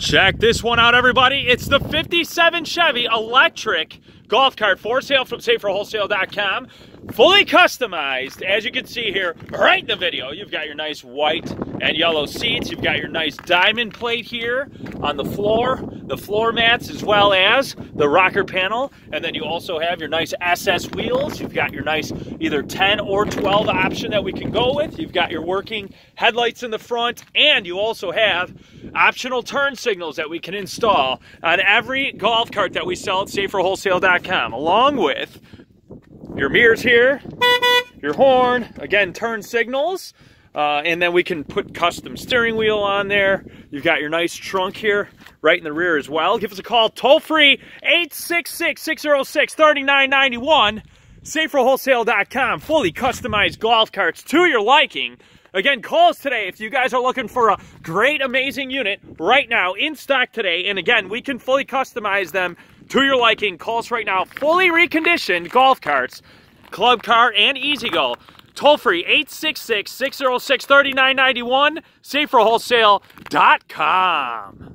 Check this one out, everybody. It's the 57 Chevy electric golf cart for sale from saferwholesale.com. Fully customized, as you can see here right in the video. You've got your nice white and yellow seats. You've got your nice diamond plate here on the floor, the floor mats, as well as the rocker panel. And then you also have your nice SS wheels. You've got your nice either 10 or 12 option that we can go with. You've got your working headlights in the front, and you also have optional turn signals that we can install on every golf cart that we sell at saferwholesale.com, along with your mirrors here, your horn, again, turn signals, uh, and then we can put custom steering wheel on there. You've got your nice trunk here right in the rear as well. Give us a call toll free 866 606 3991. SaferWholesale.com. Fully customized golf carts to your liking. Again, calls today if you guys are looking for a great, amazing unit right now in stock today. And again, we can fully customize them to your liking. Calls right now. Fully reconditioned golf carts, club car, and E-Z-GO. Toll free 866 606 3991. SaferWholesale.com.